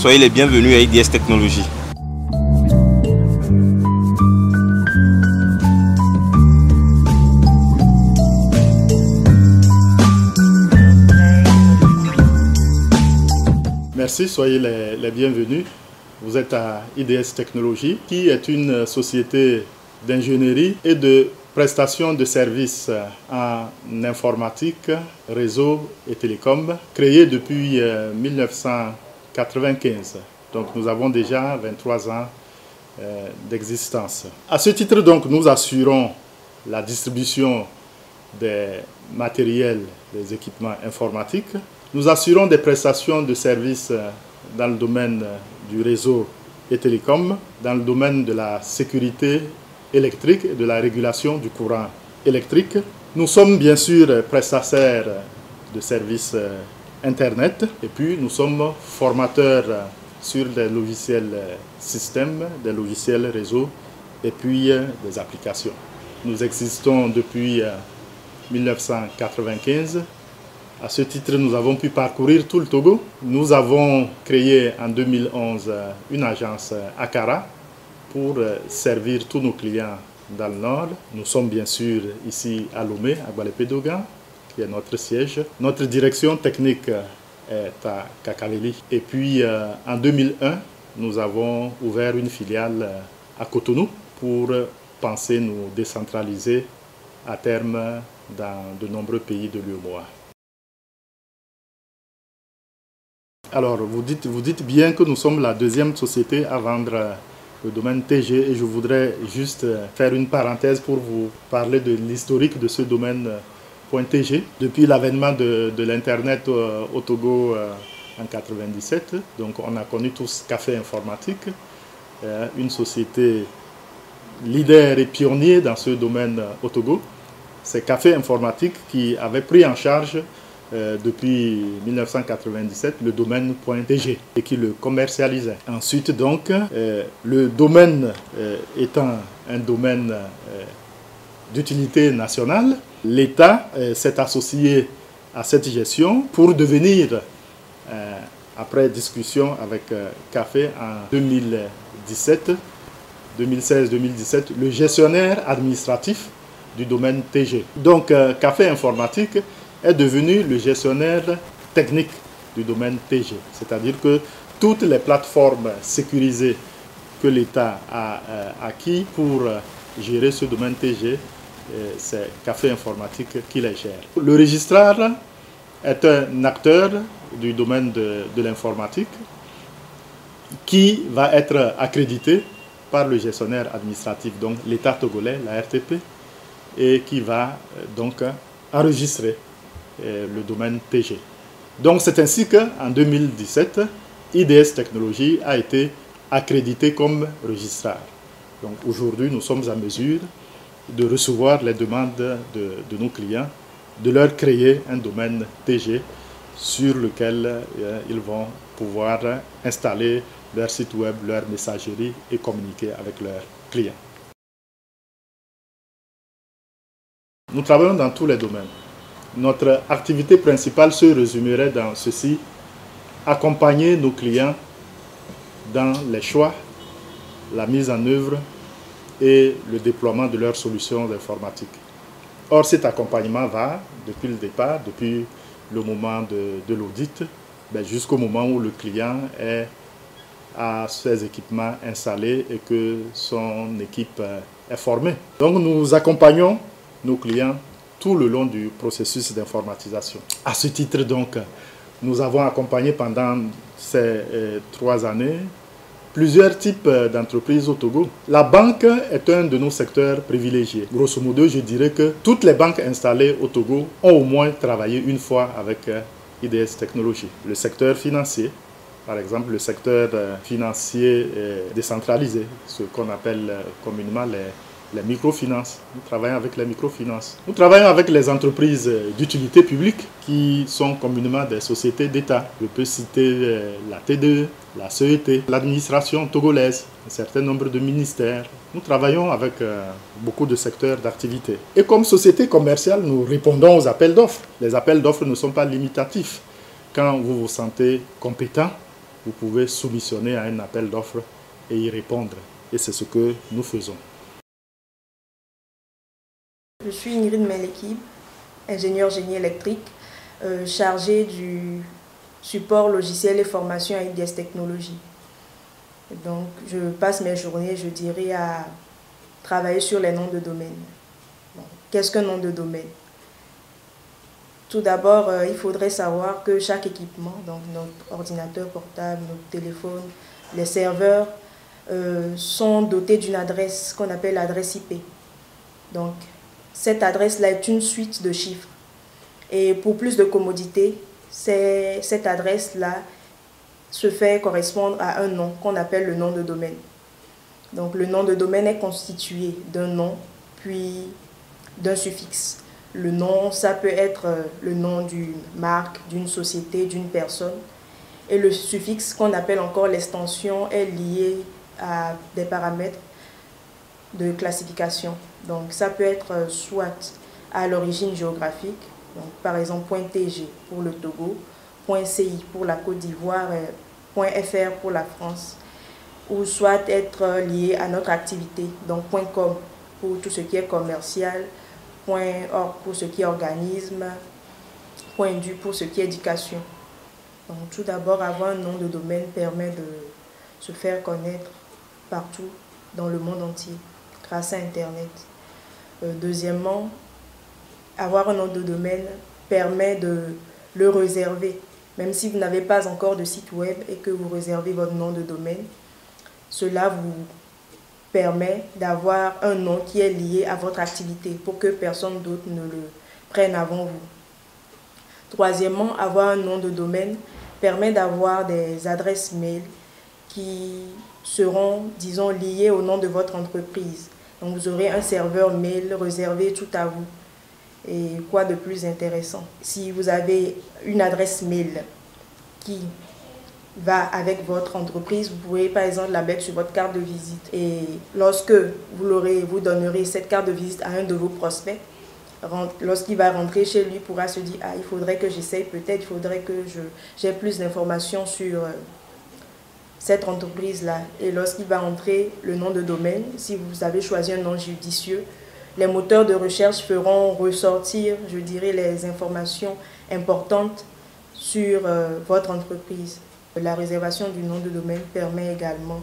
Soyez les bienvenus à IDS Technologies. Merci, soyez les, bienvenus. Vous êtes à IDS Technologies, qui est une société d'ingénierie et de prestation de services en informatique, réseau et télécom, créée depuis euh, 1900. 95. Donc nous avons déjà 23 ans euh, d'existence. À ce titre, donc, nous assurons la distribution des matériels, des équipements informatiques. Nous assurons des prestations de services euh, dans le domaine euh, du réseau et télécom, dans le domaine de la sécurité électrique et de la régulation du courant électrique. Nous sommes bien sûr prestataires de services Internet et puis nous sommes formateurs sur des logiciels euh, systèmes, des logiciels réseau et puis euh, des applications. Nous existons depuis 1995. À ce titre, nous avons pu parcourir tout le Togo. Nous avons créé en 2011 une agence Akara pour euh, servir tous nos clients dans le nord. Nous sommes bien sûr ici à Lomé, à Gualepé-Dogan, notre siège. Notre direction technique est à Kakaveli. Et puis euh, en 2001, nous avons ouvert une filiale euh, à Cotonou pour penser nous décentraliser à terme dans de nombreux pays de l'UEMOA. Alors, vous dites, vous dites bien que nous sommes la deuxième société à vendre le domaine TG et je voudrais juste euh, faire une parenthèse pour vous parler de l'historique de ce domaine euh, .tg. Depuis l'avènement de, l'Internet euh, au Togo en 97, donc on a connu tous Café Informatique, une société leader et pionnier dans ce domaine au Togo. C'est Café Informatique qui avait pris en charge euh, depuis 1997 le domaine .dg et qui le commercialisait. Ensuite donc, euh, le domaine euh, étant un domaine d'utilité nationale, l'État s'est associé à cette gestion pour devenir, après discussion avec CAFE en 2017, 2016-2017, le gestionnaire administratif du domaine TG. Donc, CAFE Informatique est devenu le gestionnaire technique du domaine TG. C'est-à-dire que toutes les plateformes sécurisées que l'État a euh, acquis pour euh, gérer ce domaine TG, euh, c'est Café Informatique qui les gère. Le registrar est un acteur du domaine de, l'informatique qui va être accrédité par le gestionnaire administratif, donc l'État togolais, la RTP, et qui va donc enregistrer le domaine TG. Donc c'est ainsi qu'en 2017, IDS Technologies a été accrédité comme registrar. Donc aujourd'hui, nous sommes en mesure de recevoir les demandes de, de, nos clients, de leur créer un domaine TG sur lequel euh, ils vont pouvoir installer leur site web, leur messagerie et communiquer avec leurs clients. Nous travaillons dans tous les domaines. Notre activité principale se résumerait dans ceci, accompagner nos clients dans les choix, la mise en œuvre et le déploiement de leurs solutions informatiques. Or, cet accompagnement va depuis le départ, depuis le moment de, l'audit, ben, jusqu'au moment où le client est à ses équipements installés et que son équipe est formée. Donc nous accompagnons nos clients tout le long du processus d'informatisation. À ce titre, donc, nous avons accompagné pendant ces euh, trois années plusieurs types euh, d'entreprises au Togo. La banque est un de nos secteurs privilégiés. Grosso modo, je dirais que toutes les banques installées au Togo ont au moins travaillé une fois avec euh, IDS Technologies. Le secteur financier, par exemple le secteur financier décentralisé, ce qu'on appelle communément les microfinances. Nous travaillons avec les microfinances. Nous travaillons avec les entreprises d'utilité publique qui sont communément des sociétés d'État. Je peux citer euh, la TDE, la CET, l'administration togolaise, un certain nombre de ministères. Nous travaillons avec euh, beaucoup de secteurs d'activité. Et comme société commerciale, nous répondons aux appels d'offres. Les appels d'offres ne sont pas limitatifs. Quand vous vous sentez compétent, vous pouvez soumissionner à un appel d'offres et y répondre. Et c'est ce que nous faisons. Je suis Ingrid Melekib, ingénieure génie électrique, euh, chargée du support logiciel et formation à IDS Technologies. Donc, je passe mes journées, je dirais, à travailler sur les noms de domaine. Qu'est-ce qu'un nom de domaine? Tout d'abord, euh, il faudrait savoir que chaque équipement, donc notre ordinateur portable, notre téléphone, les serveurs, euh, sont dotés d'une adresse qu'on appelle l'adresse IP. Donc, cette adresse-là est une suite de chiffres. Et pour plus de commodité, cette adresse-là se fait correspondre à un nom qu'on appelle le nom de domaine. Donc le nom de domaine est constitué d'un nom puis d'un suffixe. Le nom, ça peut être euh, le nom d'une marque, d'une société, d'une personne. Et le suffixe qu'on appelle encore l'extension est lié à des paramètres de classification. Donc ça peut être euh, soit à l'origine géographique, donc, par exemple .tg pour le Togo, .ci pour la Côte d'Ivoire, .fr pour la France, ou soit être euh, lié à notre activité, donc .com pour tout ce qui est commercial, .org pour ce qui est organisme, .du pour ce qui est éducation. Donc tout d'abord, avoir un nom de domaine permet de se faire connaître partout dans le monde entier grâce à Internet. Euh, deuxièmement, avoir un nom de domaine permet de le réserver. Même si vous n'avez pas encore de site web et que vous réservez votre nom de domaine, cela vous permet d'avoir un nom qui est lié à votre activité pour que personne d'autre ne le prenne avant vous. Troisièmement, avoir un nom de domaine permet d'avoir des adresses mail qui seront, disons, liées au nom de votre entreprise. Donc vous aurez un serveur mail réservé tout à vous. Et quoi de plus intéressant Si vous avez une adresse mail qui va avec votre entreprise, vous pouvez par exemple la mettre sur votre carte de visite. Et lorsque vous l'aurez, vous donnerez cette carte de visite à un de vos prospects, lorsqu'il va rentrer chez lui, il pourra se dire, ah, il faudrait que j'essaye, peut-être il faudrait que j'ai plus d'informations sur euh, cette entreprise-là. Et lorsqu'il va entrer le nom de domaine, si vous avez choisi un nom judicieux, les moteurs de recherche feront ressortir, je dirais, les informations importantes sur euh, votre entreprise. La réservation du nom de domaine permet également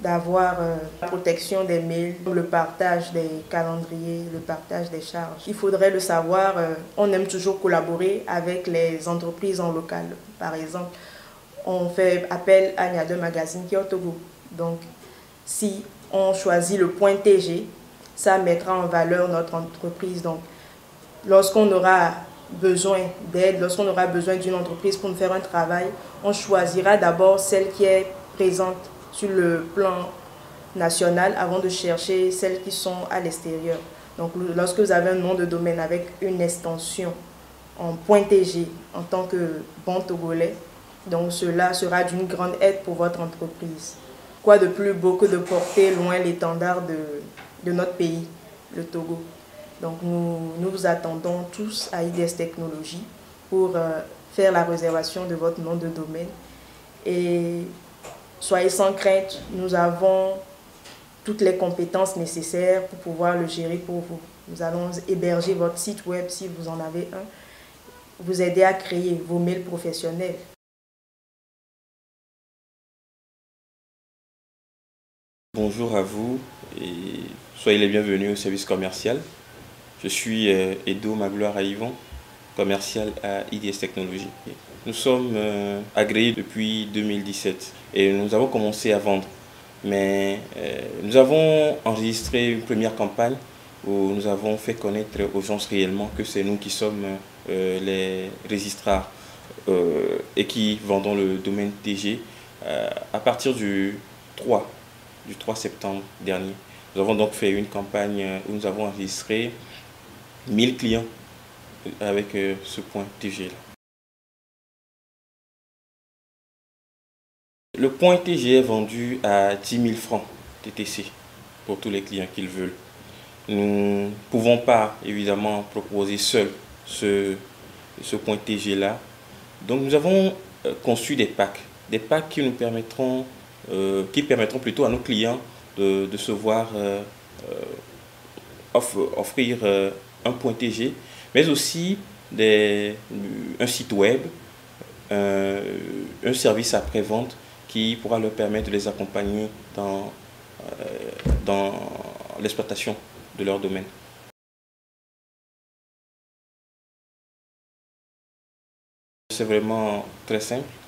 d'avoir euh, la protection des mails, le partage des calendriers, le partage des charges. Il faudrait le savoir, euh, on aime toujours collaborer avec les entreprises en local. Par exemple, on fait appel à Niade Magazine qui est au Togo. Donc, si on choisit le point TG, ça mettra en valeur notre entreprise. Donc, lorsqu'on aura besoin d'aide, lorsqu'on aura besoin d'une entreprise pour nous faire un travail, on choisira d'abord celle qui est présente sur le plan national avant de chercher celles qui sont à l'extérieur. Donc, lorsque vous avez un nom de domaine avec une extension en .tg en tant que bon togolais, donc cela sera d'une grande aide pour votre entreprise. Quoi de plus beau que de porter loin l'étendard de, de notre pays, le Togo. Donc nous, nous vous attendons tous à IDS Technologies pour euh, faire la réservation de votre nom de domaine. Et soyez sans crainte, nous avons toutes les compétences nécessaires pour pouvoir le gérer pour vous. Nous allons héberger votre site web si vous en avez un, vous aider à créer vos mails professionnels. Bonjour à vous et soyez les bienvenus au service commercial. Je suis euh, Edo Magloire Yvon, commercial à IDS Technologies. Nous sommes euh, agréés depuis 2017 et nous avons commencé à vendre. Mais euh, nous avons enregistré une première campagne où nous avons fait connaître aux gens réellement que c'est nous qui sommes les registrars et qui vendons le domaine TG à partir du 3 du 3 septembre dernier. Nous avons donc fait une campagne où nous avons enregistré 1000 clients avec euh, ce point TG. Le point TG est vendu à 10 000 francs TTC pour tous les clients qu'ils veulent. Nous ne pouvons pas évidemment proposer seul ce, ce point TG là. Donc nous avons euh, conçu des packs des packs qui nous permettront, qui permettront plutôt à nos clients de, se voir offrir un point TG, mais aussi des, un site web, un service après-vente qui pourra leur permettre de les accompagner dans, dans l'exploitation de leur domaine. C'est vraiment très simple.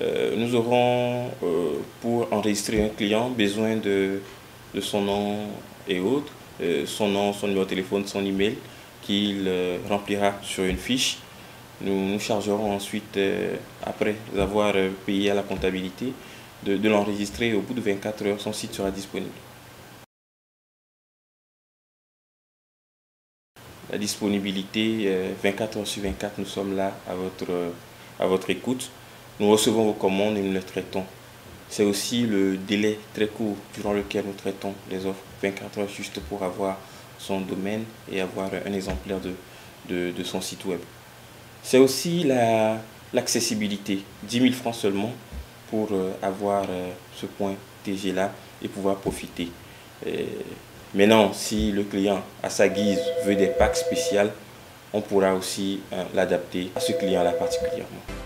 Euh, nous aurons, euh, pour enregistrer un client, besoin de, de son nom et autres, euh, son nom, son numéro de téléphone, son email, qu'il remplira sur une fiche. Nous nous chargerons ensuite, après avoir payé à la comptabilité, de, l'enregistrer. Au bout de 24 heures, son site sera disponible. la disponibilité 24 heures sur 24, nous sommes là à votre, à votre écoute. Nous recevons vos commandes et nous les traitons. C'est aussi le délai très court durant lequel nous traitons les offres. 24 heures juste pour avoir son domaine et avoir un exemplaire de, son site web. C'est aussi l'accessibilité. 10 000 francs seulement pour euh, avoir euh, ce point TG là et pouvoir profiter. Maintenant, si le client, à sa guise, veut des packs spéciales, on pourra aussi euh, l'adapter à ce client-là particulièrement.